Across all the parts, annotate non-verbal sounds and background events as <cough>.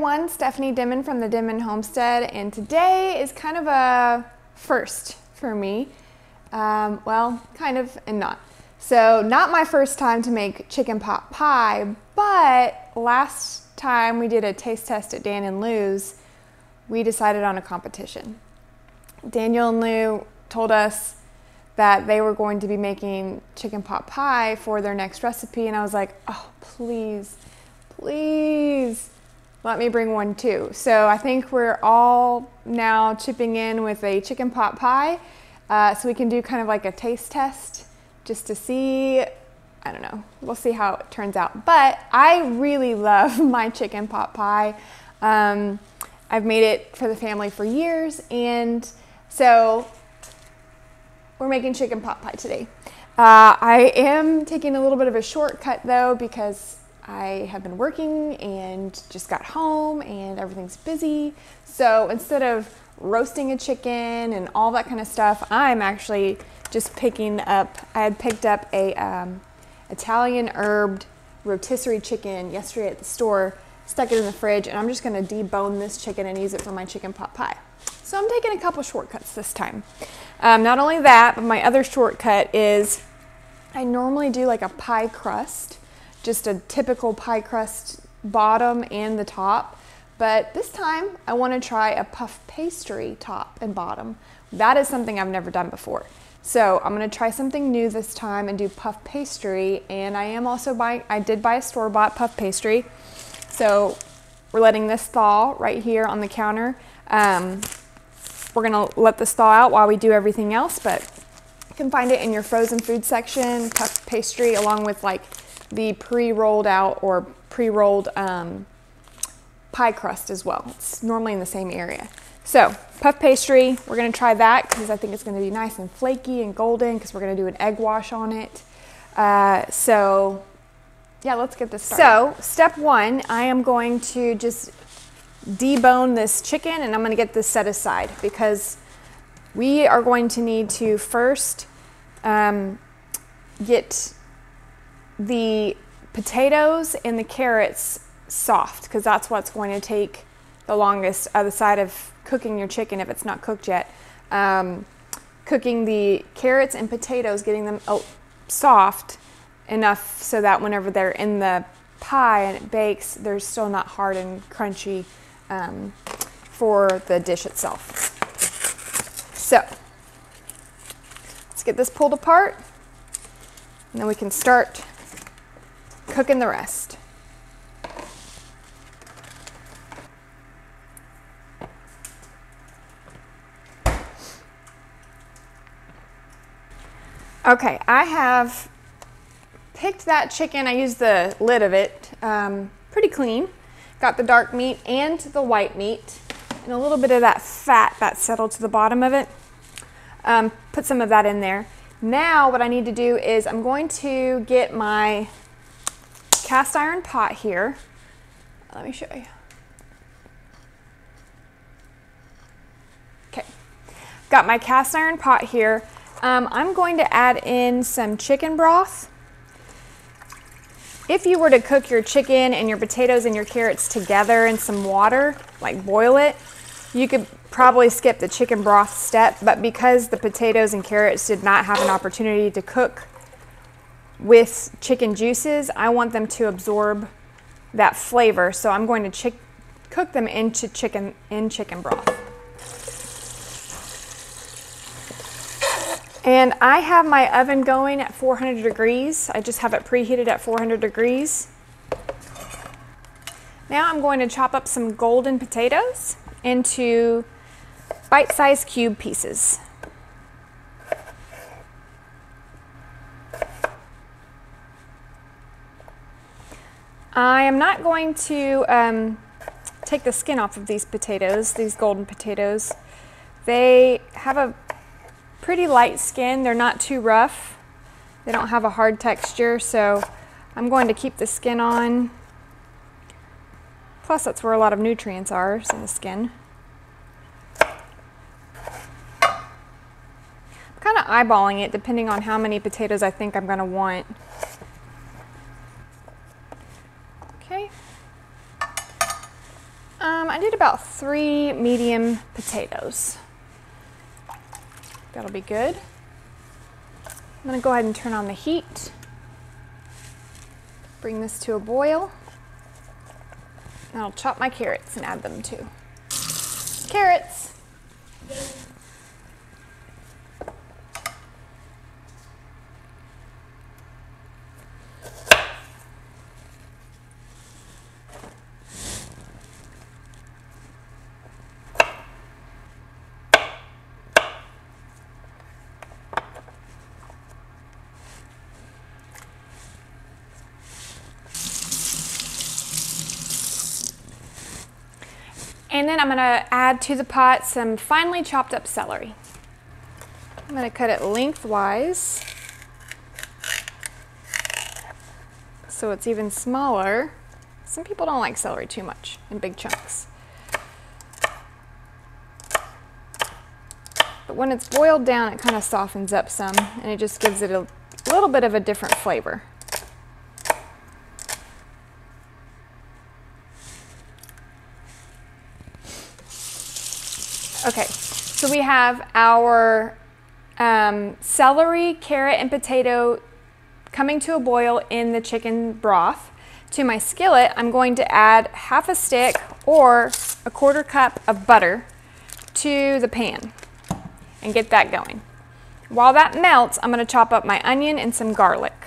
everyone, Stephanie Denman from the Denman Homestead, and today is kind of a first for me. Um, well, kind of and not. So, not my first time to make chicken pot pie, but last time we did a taste test at Dan and Lou's, we decided on a competition. Daniel and Lou told us that they were going to be making chicken pot pie for their next recipe, and I was like, oh, please, please let me bring one too. So I think we're all now chipping in with a chicken pot pie. Uh, so we can do kind of like a taste test just to see. I don't know. We'll see how it turns out. But I really <laughs> love my chicken pot pie. Um, I've made it for the family for years. And so we're making chicken pot pie today. Uh, I am taking a little bit of a shortcut though because I have been working and just got home and everything's busy. So instead of roasting a chicken and all that kind of stuff, I'm actually just picking up, I had picked up a um, Italian herbed rotisserie chicken yesterday at the store, stuck it in the fridge, and I'm just gonna debone this chicken and use it for my chicken pot pie. So I'm taking a couple shortcuts this time. Um, not only that, but my other shortcut is I normally do like a pie crust just a typical pie crust bottom and the top. But this time I want to try a puff pastry top and bottom. That is something I've never done before. So I'm going to try something new this time and do puff pastry. And I am also buying, I did buy a store-bought puff pastry. So we're letting this thaw right here on the counter. Um, we're going to let this thaw out while we do everything else, but you can find it in your frozen food section, puff pastry, along with like the pre-rolled out or pre-rolled um, pie crust as well. It's normally in the same area. So puff pastry, we're gonna try that because I think it's gonna be nice and flaky and golden because we're gonna do an egg wash on it. Uh, so yeah, let's get this started. So step one, I am going to just debone this chicken and I'm gonna get this set aside because we are going to need to first um, get the potatoes and the carrots soft because that's what's going to take the longest other side of cooking your chicken if it's not cooked yet. Um, cooking the carrots and potatoes, getting them oh, soft enough so that whenever they're in the pie and it bakes, they're still not hard and crunchy um, for the dish itself. So let's get this pulled apart and then we can start cooking the rest. Okay, I have picked that chicken. I used the lid of it, um, pretty clean. Got the dark meat and the white meat and a little bit of that fat that settled to the bottom of it. Um, put some of that in there. Now what I need to do is I'm going to get my cast iron pot here. Let me show you. Okay, got my cast iron pot here. Um, I'm going to add in some chicken broth. If you were to cook your chicken and your potatoes and your carrots together in some water, like boil it, you could probably skip the chicken broth step, but because the potatoes and carrots did not have an opportunity to cook with chicken juices, I want them to absorb that flavor. So I'm going to cook them into chicken in chicken broth. And I have my oven going at 400 degrees. I just have it preheated at 400 degrees. Now I'm going to chop up some golden potatoes into bite-sized cube pieces. I am not going to um, take the skin off of these potatoes, these golden potatoes. They have a pretty light skin. They're not too rough. They don't have a hard texture, so I'm going to keep the skin on. Plus, that's where a lot of nutrients are, in the skin. I'm kind of eyeballing it depending on how many potatoes I think I'm going to want. I did about three medium potatoes. That'll be good. I'm gonna go ahead and turn on the heat. Bring this to a boil. And I'll chop my carrots and add them too. Carrots. Then I'm gonna add to the pot some finely chopped up celery. I'm gonna cut it lengthwise so it's even smaller. Some people don't like celery too much in big chunks. But when it's boiled down, it kind of softens up some and it just gives it a little bit of a different flavor. Okay, so we have our um, celery, carrot, and potato coming to a boil in the chicken broth. To my skillet, I'm going to add half a stick or a quarter cup of butter to the pan and get that going. While that melts, I'm going to chop up my onion and some garlic.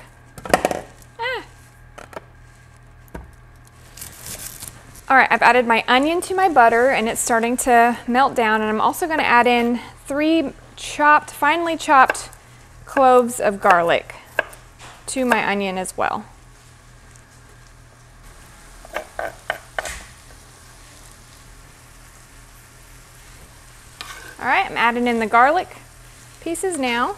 All right, I've added my onion to my butter and it's starting to melt down and I'm also gonna add in three chopped, finely chopped cloves of garlic to my onion as well. All right, I'm adding in the garlic pieces now.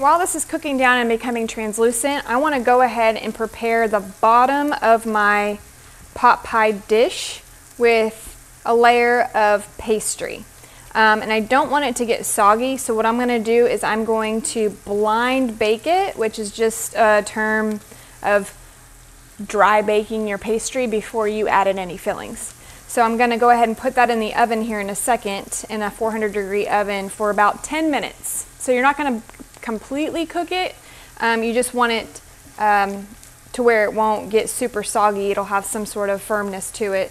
While this is cooking down and becoming translucent, I want to go ahead and prepare the bottom of my pot pie dish with a layer of pastry. Um, and I don't want it to get soggy, so what I'm going to do is I'm going to blind bake it, which is just a term of dry baking your pastry before you added any fillings. So I'm going to go ahead and put that in the oven here in a second in a 400 degree oven for about 10 minutes. So you're not going to completely cook it. Um, you just want it um, to where it won't get super soggy. It'll have some sort of firmness to it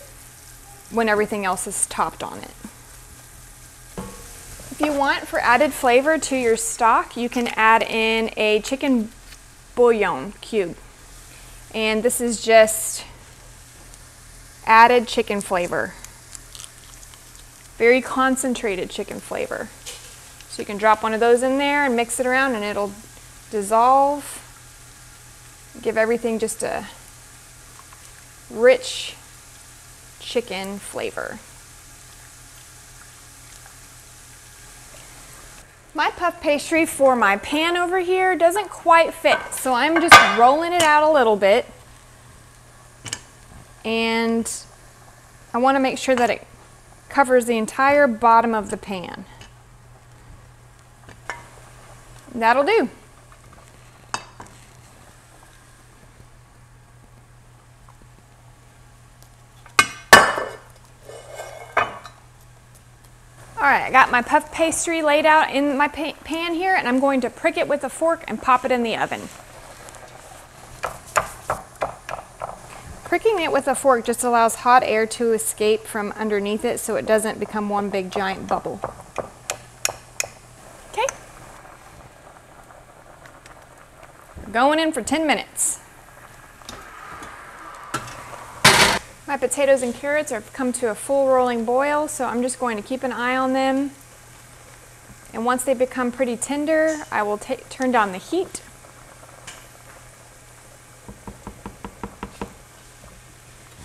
when everything else is topped on it. If you want for added flavor to your stock, you can add in a chicken bouillon cube. And this is just added chicken flavor. Very concentrated chicken flavor. So you can drop one of those in there and mix it around and it'll dissolve. Give everything just a rich chicken flavor. My puff pastry for my pan over here doesn't quite fit, so I'm just rolling it out a little bit. And I want to make sure that it covers the entire bottom of the pan. That'll do. All right, I got my puff pastry laid out in my pan here and I'm going to prick it with a fork and pop it in the oven. Pricking it with a fork just allows hot air to escape from underneath it so it doesn't become one big giant bubble. Going in for 10 minutes. My potatoes and carrots have come to a full rolling boil, so I'm just going to keep an eye on them. And once they become pretty tender, I will turn down the heat.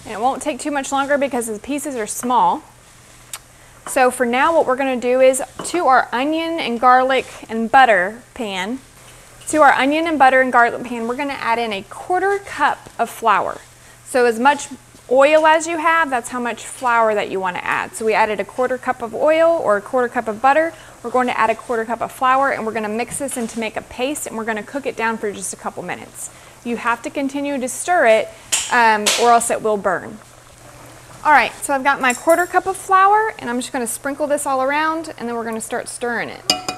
And it won't take too much longer because the pieces are small. So for now, what we're gonna do is to our onion and garlic and butter pan, to our onion and butter and garlic pan, we're gonna add in a quarter cup of flour. So as much oil as you have, that's how much flour that you wanna add. So we added a quarter cup of oil or a quarter cup of butter. We're going to add a quarter cup of flour and we're gonna mix this in to make a paste and we're gonna cook it down for just a couple minutes. You have to continue to stir it um, or else it will burn. All right, so I've got my quarter cup of flour and I'm just gonna sprinkle this all around and then we're gonna start stirring it.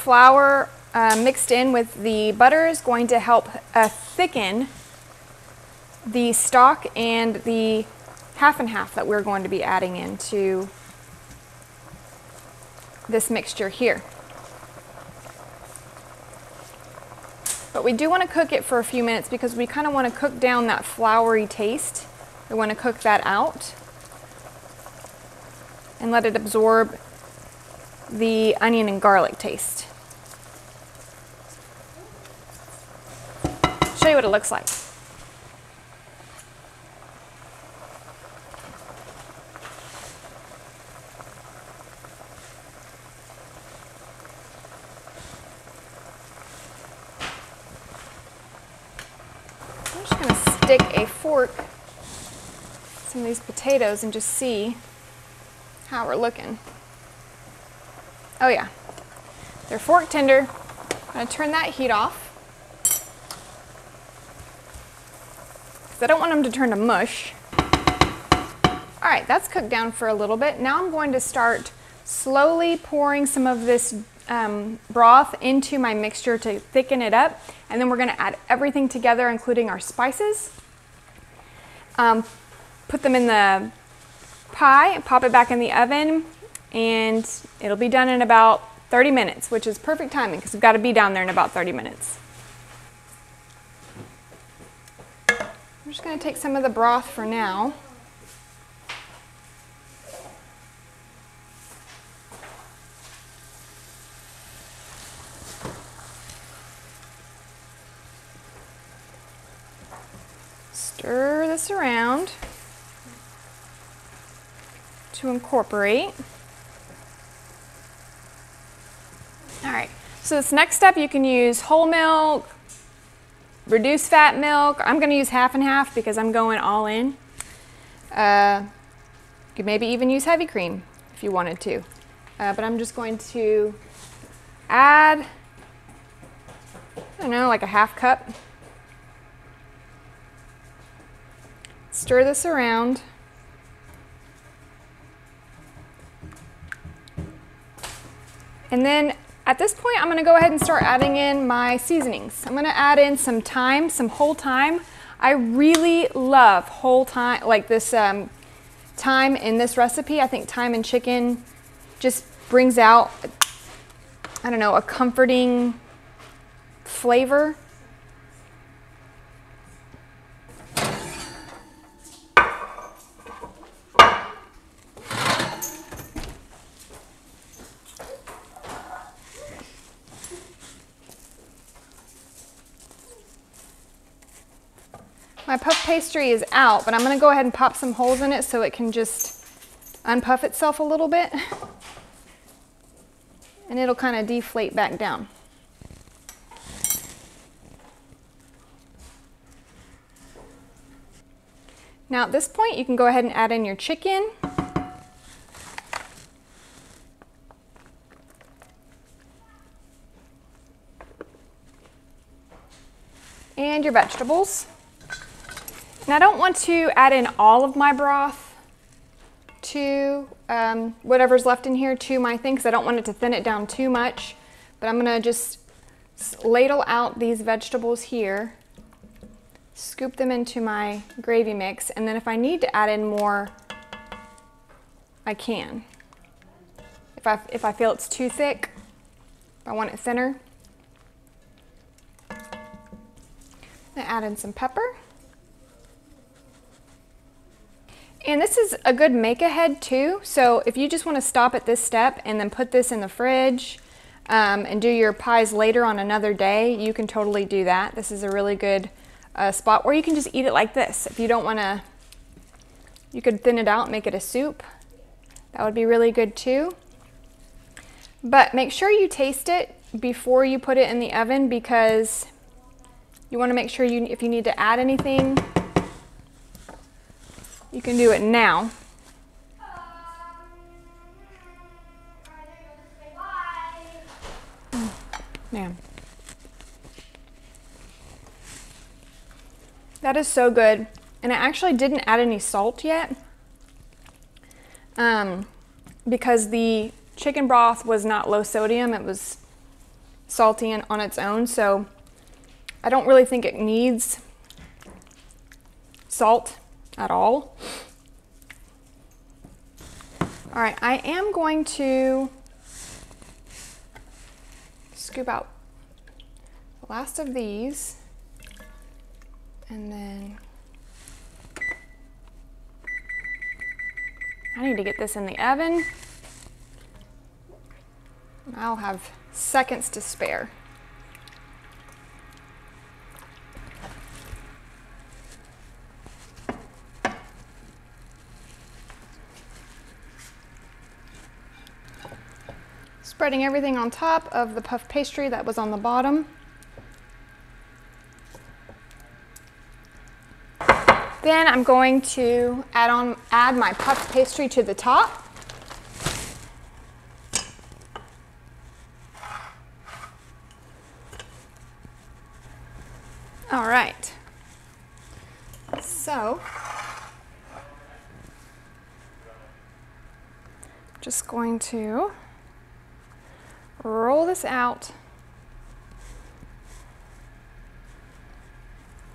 Flour uh, mixed in with the butter is going to help uh, thicken the stock and the half and half that we're going to be adding into this mixture here. But we do want to cook it for a few minutes because we kind of want to cook down that floury taste. We want to cook that out and let it absorb the onion and garlic taste. Show you what it looks like. I'm just going to stick a fork some of these potatoes and just see how we're looking. Oh yeah, they're fork tender. I'm gonna turn that heat off. Because I don't want them to turn to mush. All right, that's cooked down for a little bit. Now I'm going to start slowly pouring some of this um, broth into my mixture to thicken it up. And then we're gonna add everything together, including our spices. Um, put them in the pie, pop it back in the oven, and it'll be done in about 30 minutes, which is perfect timing because we've got to be down there in about 30 minutes. I'm just going to take some of the broth for now. Stir this around to incorporate. All right, so this next step you can use whole milk, reduced fat milk. I'm gonna use half and half because I'm going all in. Uh, you could maybe even use heavy cream if you wanted to. Uh, but I'm just going to add, I don't know, like a half cup. Stir this around. And then at this point, I'm gonna go ahead and start adding in my seasonings. I'm gonna add in some thyme, some whole thyme. I really love whole thyme, like this um, thyme in this recipe. I think thyme and chicken just brings out, I don't know, a comforting flavor. My puff pastry is out, but I'm gonna go ahead and pop some holes in it so it can just unpuff itself a little bit. And it'll kind of deflate back down. Now at this point, you can go ahead and add in your chicken. And your vegetables. And I don't want to add in all of my broth to um, whatever's left in here to my thing because I don't want it to thin it down too much. But I'm gonna just ladle out these vegetables here, scoop them into my gravy mix, and then if I need to add in more, I can. If I, if I feel it's too thick, if I want it thinner, I add in some pepper. And this is a good make ahead too. So if you just want to stop at this step and then put this in the fridge um, and do your pies later on another day, you can totally do that. This is a really good uh, spot. Or you can just eat it like this. If you don't want to, you could thin it out, make it a soup. That would be really good too. But make sure you taste it before you put it in the oven because you want to make sure you, if you need to add anything, you can do it now. Man. That is so good. And I actually didn't add any salt yet um, because the chicken broth was not low sodium. It was salty and on its own. So I don't really think it needs salt at all. All right, I am going to scoop out the last of these and then I need to get this in the oven. I'll have seconds to spare. Spreading everything on top of the puff pastry that was on the bottom. Then I'm going to add on add my puff pastry to the top. All right. So, just going to roll this out,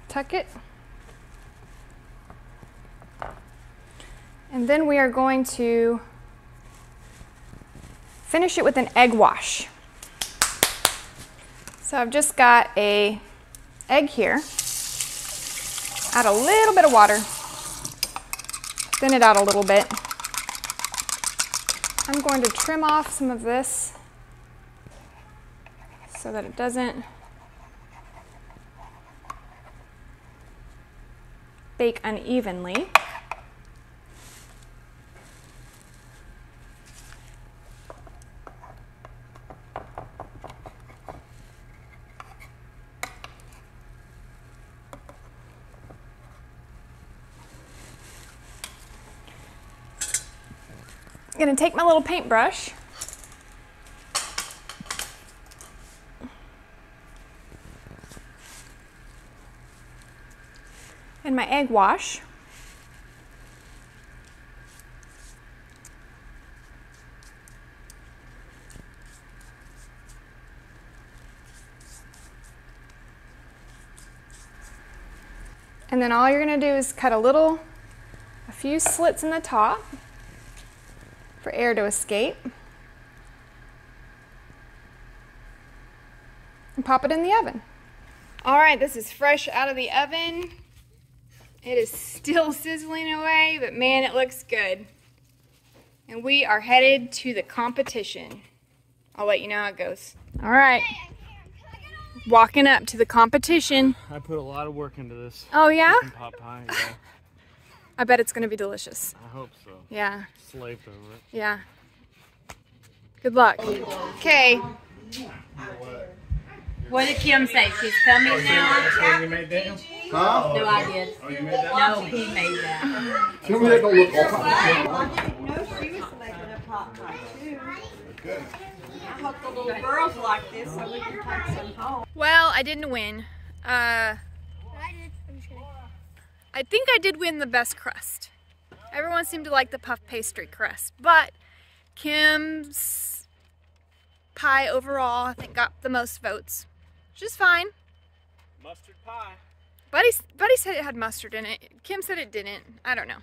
tuck it, and then we are going to finish it with an egg wash. So I've just got a egg here, add a little bit of water, thin it out a little bit. I'm going to trim off some of this so that it doesn't bake unevenly. I'm gonna take my little paintbrush and my egg wash. And then all you're gonna do is cut a little, a few slits in the top for air to escape. And pop it in the oven. All right, this is fresh out of the oven. It is still sizzling away, but man, it looks good. And we are headed to the competition. I'll let you know how it goes. All right. Walking up to the competition. I put a lot of work into this. Oh, yeah? Pot pie, yeah. <laughs> I bet it's going to be delicious. I hope so. Yeah. Slaved over it. Yeah. Good luck. Okay. What did Kim say? She's coming now? Oh, you made that? Huh? No, I did. Oh, you made that? No, he made that. Tell me that don't look awful. I didn't know she was making a pot pie too. I hope the little girls like this so we can take some home. Well, I didn't win. Uh, I think I did win the best crust. Everyone seemed to like the puff pastry crust, but Kim's pie overall, I think, got the most votes, which is fine. Mustard pie. Buddy, Buddy said it had mustard in it. Kim said it didn't. I don't know.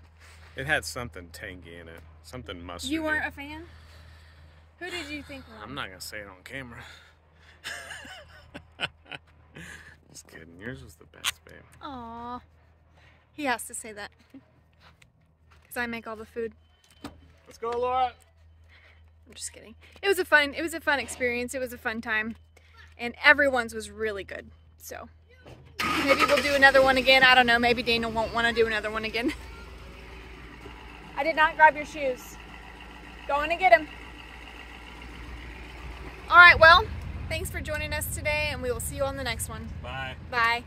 It had something tangy in it. Something mustard. You weren't a fan? Who did you think won? I'm not gonna say it on camera. <laughs> Just kidding. Yours was the best, babe. Aw. He has to say that. Because I make all the food. Let's go, Laura. I'm just kidding. It was a fun, it was a fun experience. It was a fun time. And everyone's was really good. So maybe we'll do another one again. I don't know. Maybe Daniel won't want to do another one again. <laughs> I did not grab your shoes. Going to get them. All right, well, thanks for joining us today and we will see you on the next one. Bye. Bye.